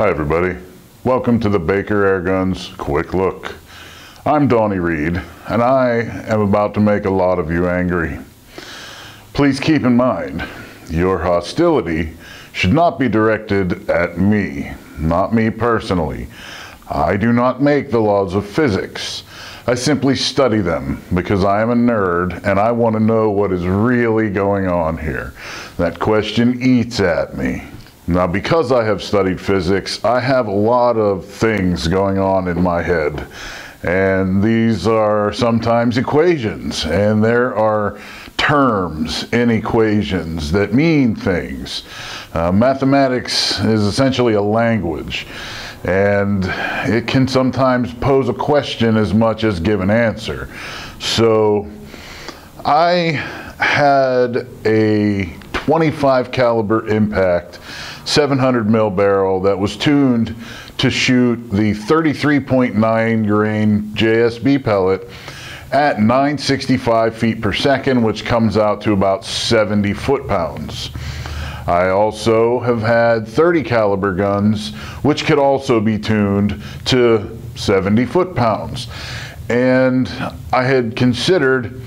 Hi, everybody. Welcome to the Baker Airguns Quick Look. I'm Donnie Reed, and I am about to make a lot of you angry. Please keep in mind, your hostility should not be directed at me, not me personally. I do not make the laws of physics. I simply study them because I am a nerd and I want to know what is really going on here. That question eats at me. Now, because I have studied physics, I have a lot of things going on in my head. And these are sometimes equations, and there are terms in equations that mean things. Uh, mathematics is essentially a language, and it can sometimes pose a question as much as give an answer. So I had a 25 caliber impact 700 mil barrel that was tuned to shoot the 33.9 grain JSB pellet at 965 feet per second, which comes out to about 70 foot pounds. I also have had 30 caliber guns, which could also be tuned to 70 foot pounds. And I had considered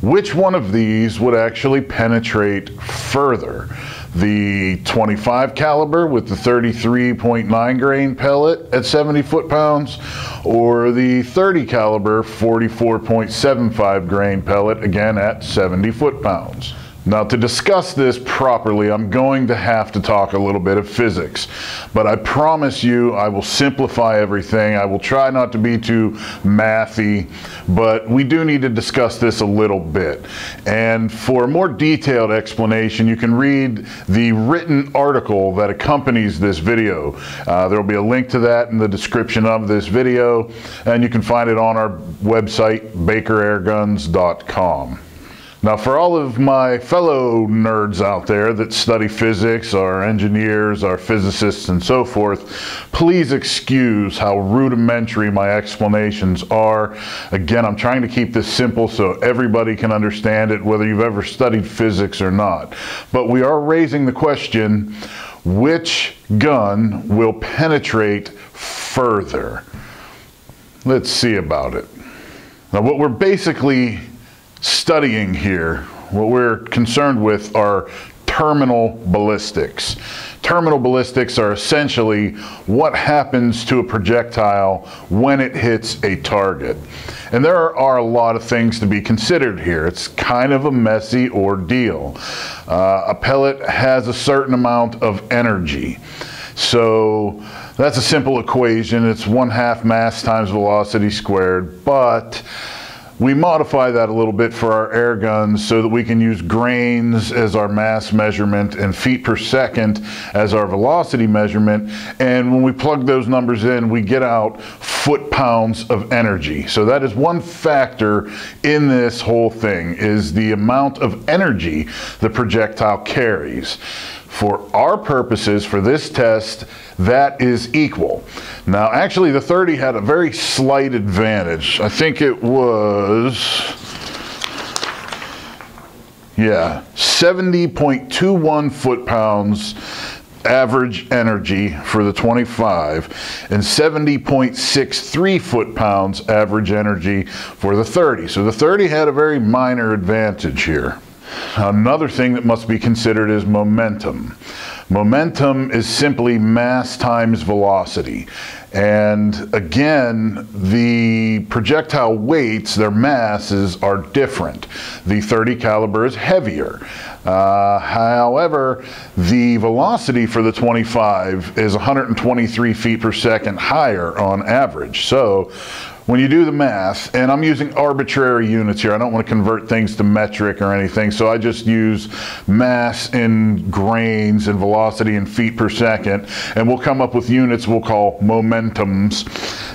which one of these would actually penetrate further the 25 caliber with the 33.9 grain pellet at 70 foot pounds or the 30 caliber 44.75 grain pellet again at 70 foot pounds. Now to discuss this properly, I'm going to have to talk a little bit of physics, but I promise you I will simplify everything. I will try not to be too mathy, but we do need to discuss this a little bit. And for a more detailed explanation, you can read the written article that accompanies this video. Uh, there will be a link to that in the description of this video, and you can find it on our website, bakerairguns.com. Now, for all of my fellow nerds out there that study physics, our engineers, our physicists, and so forth, please excuse how rudimentary my explanations are. Again, I'm trying to keep this simple so everybody can understand it, whether you've ever studied physics or not. But we are raising the question which gun will penetrate further? Let's see about it. Now, what we're basically studying here, what we're concerned with are terminal ballistics. Terminal ballistics are essentially what happens to a projectile when it hits a target. And there are a lot of things to be considered here. It's kind of a messy ordeal. Uh, a pellet has a certain amount of energy. So that's a simple equation. It's one half mass times velocity squared, but we modify that a little bit for our air guns so that we can use grains as our mass measurement and feet per second as our velocity measurement. And when we plug those numbers in, we get out foot pounds of energy. So that is one factor in this whole thing is the amount of energy the projectile carries. For our purposes, for this test, that is equal. Now, actually, the 30 had a very slight advantage. I think it was, yeah, 70.21 foot-pounds average energy for the 25 and 70.63 foot-pounds average energy for the 30. So the 30 had a very minor advantage here. Another thing that must be considered is momentum. Momentum is simply mass times velocity. And again, the projectile weights, their masses are different. The 30 caliber is heavier. Uh, however, the velocity for the 25 is 123 feet per second higher on average. So when you do the math, and I'm using arbitrary units here, I don't want to convert things to metric or anything, so I just use mass in grains and velocity in feet per second, and we'll come up with units we'll call momentums.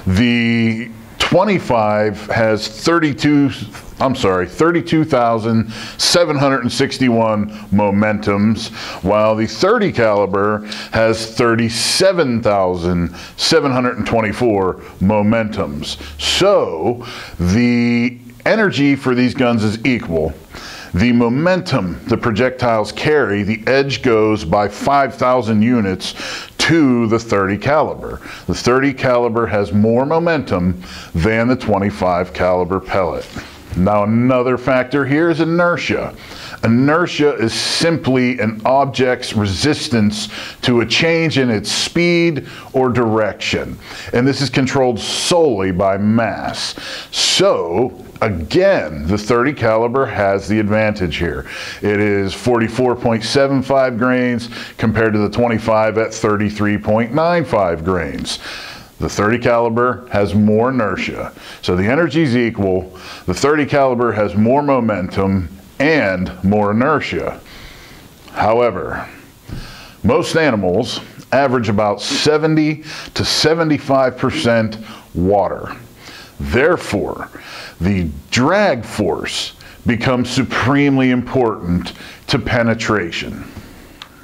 The 25 has 32, I'm sorry, 32,761 momentums, while the 30 caliber has 37,724 momentums. So the energy for these guns is equal. The momentum the projectiles carry, the edge goes by 5,000 units to the 30 caliber. The 30 caliber has more momentum than the 25 caliber pellet. Now another factor here is inertia. Inertia is simply an object's resistance to a change in its speed or direction. And this is controlled solely by mass. So, again, the 30 caliber has the advantage here. It is 44.75 grains compared to the 25 at 33.95 grains. The 30 caliber has more inertia. So the energy is equal. The 30 caliber has more momentum and more inertia. However, most animals average about 70 to 75% water. Therefore, the drag force becomes supremely important to penetration.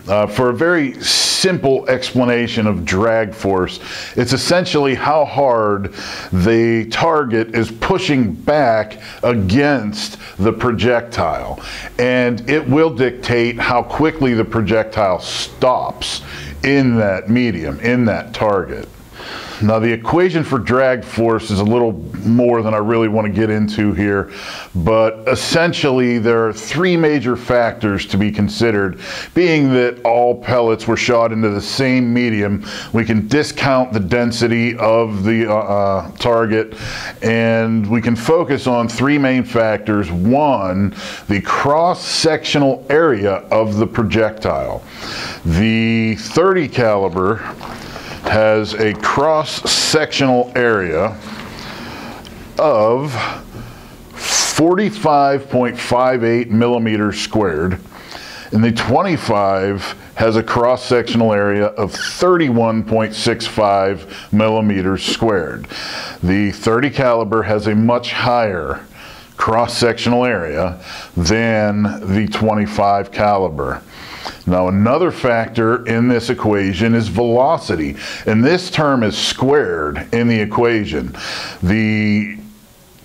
Uh, for a very simple explanation of drag force, it's essentially how hard the target is pushing back against the projectile. And it will dictate how quickly the projectile stops in that medium, in that target. Now the equation for drag force is a little more than I really want to get into here, but essentially there are three major factors to be considered. Being that all pellets were shot into the same medium, we can discount the density of the uh, uh, target and we can focus on three main factors. One, the cross-sectional area of the projectile. The 30 caliber has a cross-sectional area of 45.58 millimeters squared and the 25 has a cross-sectional area of 31.65 millimeters squared. The 30 caliber has a much higher cross-sectional area than the 25 caliber. Now another factor in this equation is velocity, and this term is squared in the equation. The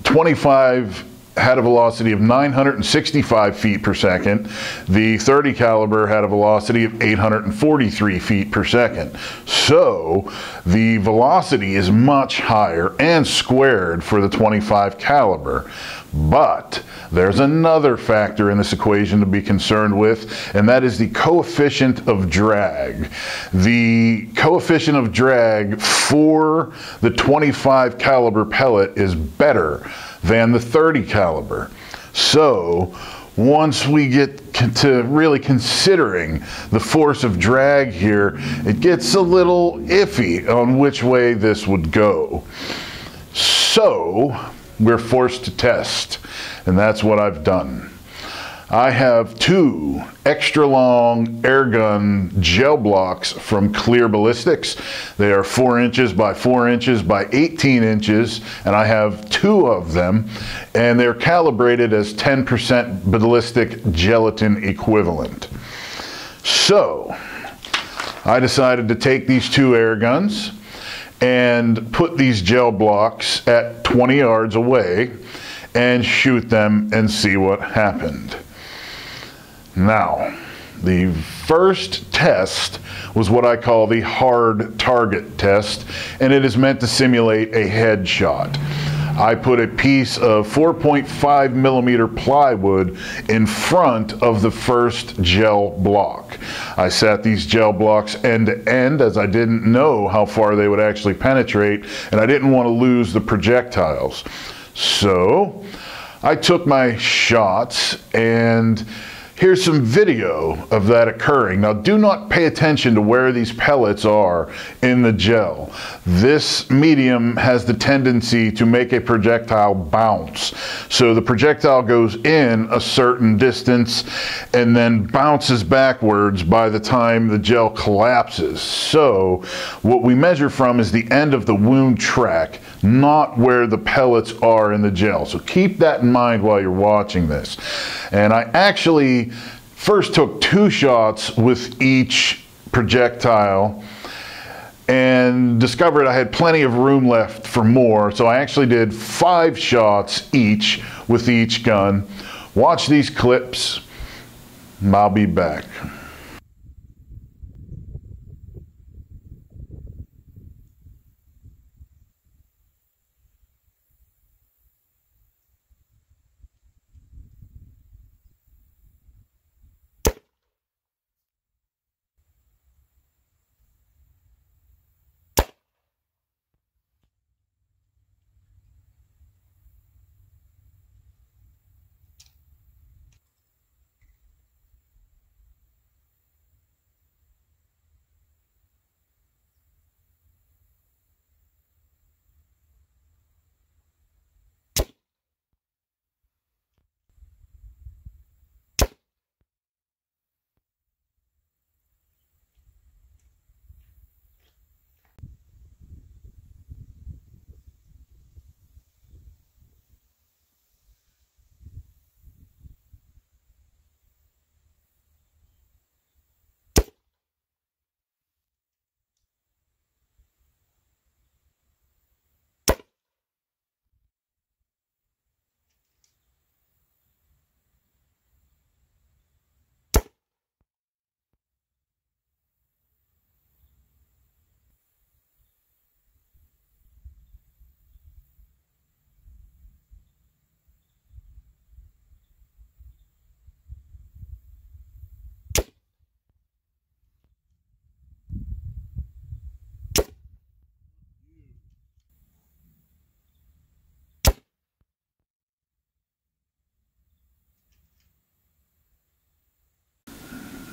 25 had a velocity of 965 feet per second. The 30 caliber had a velocity of 843 feet per second. So the velocity is much higher and squared for the 25 caliber. But there's another factor in this equation to be concerned with, and that is the coefficient of drag. The coefficient of drag for the 25 caliber pellet is better than the 30 caliber. So once we get to really considering the force of drag here, it gets a little iffy on which way this would go. So we're forced to test, and that's what I've done. I have two extra long airgun gel blocks from Clear Ballistics. They are four inches by four inches by 18 inches, and I have two of them, and they're calibrated as 10% ballistic gelatin equivalent. So, I decided to take these two air guns and put these gel blocks at 20 yards away and shoot them and see what happened. Now, the first test was what I call the hard target test, and it is meant to simulate a headshot. I put a piece of 4.5 millimeter plywood in front of the first gel block. I sat these gel blocks end to end as I didn't know how far they would actually penetrate and I didn't want to lose the projectiles. So I took my shots and Here's some video of that occurring. Now do not pay attention to where these pellets are in the gel. This medium has the tendency to make a projectile bounce. So the projectile goes in a certain distance and then bounces backwards by the time the gel collapses. So what we measure from is the end of the wound track, not where the pellets are in the gel. So keep that in mind while you're watching this. And I actually first took two shots with each projectile and discovered I had plenty of room left for more. So I actually did five shots each with each gun. Watch these clips. and I'll be back.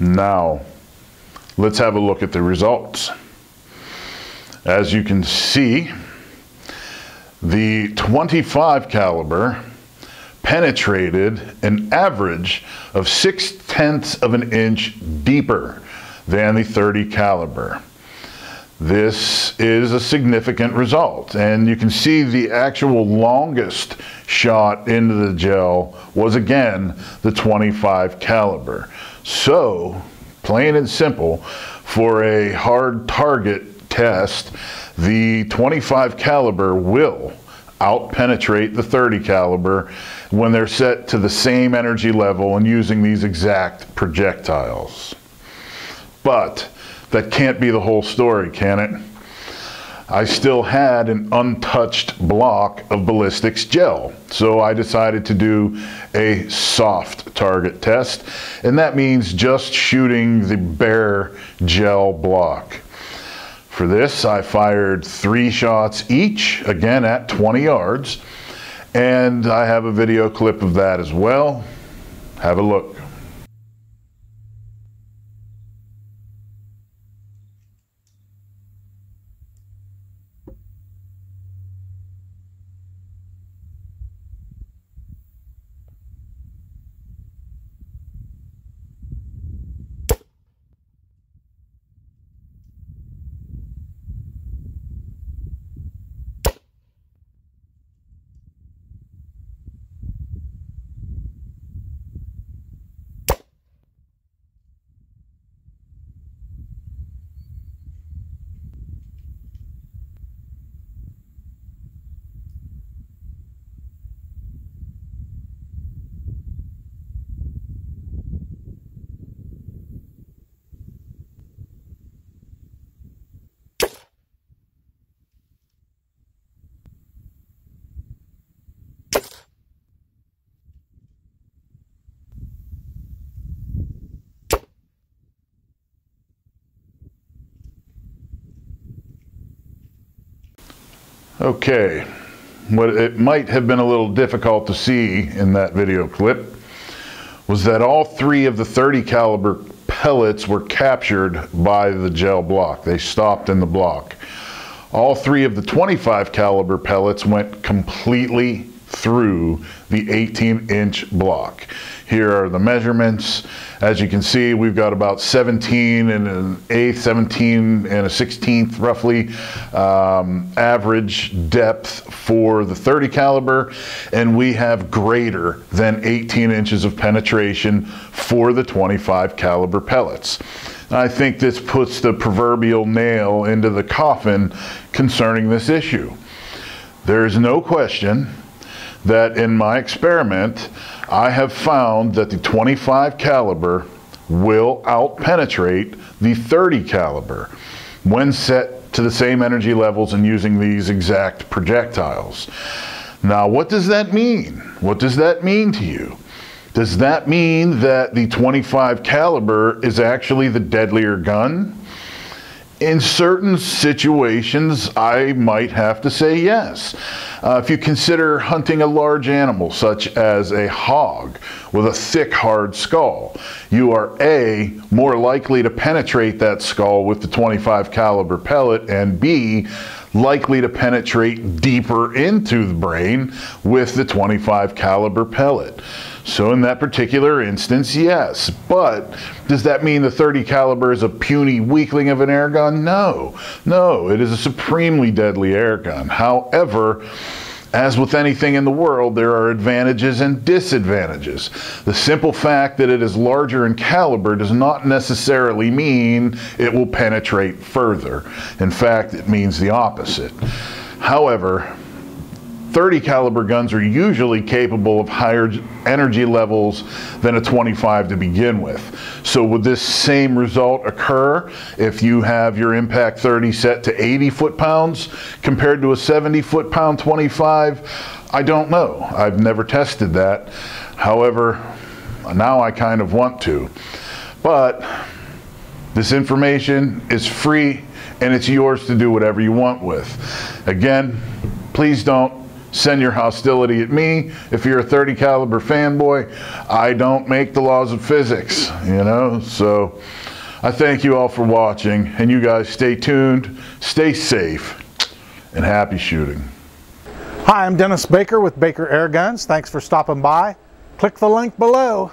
Now, let's have a look at the results. As you can see, the 25 caliber penetrated an average of six tenths of an inch deeper than the 30 caliber. This is a significant result and you can see the actual longest shot into the gel was again the 25 caliber. So plain and simple for a hard target test the 25 caliber will out penetrate the 30 caliber when they're set to the same energy level and using these exact projectiles. But that can't be the whole story, can it? I still had an untouched block of ballistics gel. So I decided to do a soft target test. And that means just shooting the bare gel block. For this, I fired three shots each, again at 20 yards. And I have a video clip of that as well. Have a look. Okay, what it might have been a little difficult to see in that video clip was that all three of the 30 caliber pellets were captured by the gel block. They stopped in the block. All three of the 25 caliber pellets went completely through the 18 inch block. Here are the measurements. As you can see, we've got about 17 and an eighth, 17 and a 16th roughly um, average depth for the 30 caliber, and we have greater than 18 inches of penetration for the 25 caliber pellets. I think this puts the proverbial nail into the coffin concerning this issue. There is no question that in my experiment, I have found that the 25 caliber will outpenetrate the 30 caliber when set to the same energy levels and using these exact projectiles. Now, what does that mean? What does that mean to you? Does that mean that the 25 caliber is actually the deadlier gun? In certain situations, I might have to say yes. Uh, if you consider hunting a large animal, such as a hog with a thick, hard skull, you are A, more likely to penetrate that skull with the 25 caliber pellet, and B, likely to penetrate deeper into the brain with the 25 caliber pellet. So in that particular instance, yes. But does that mean the 30 caliber is a puny weakling of an air gun? No. No, it is a supremely deadly air gun. However, as with anything in the world, there are advantages and disadvantages. The simple fact that it is larger in caliber does not necessarily mean it will penetrate further. In fact, it means the opposite. However, 30 caliber guns are usually capable of higher energy levels than a 25 to begin with. So would this same result occur if you have your impact 30 set to 80 foot-pounds compared to a 70 foot-pound 25? I don't know. I've never tested that. However, now I kind of want to. But this information is free and it's yours to do whatever you want with. Again, please don't send your hostility at me. If you're a 30 caliber fanboy, I don't make the laws of physics, you know? So I thank you all for watching and you guys stay tuned, stay safe, and happy shooting. Hi, I'm Dennis Baker with Baker Air Guns. Thanks for stopping by. Click the link below.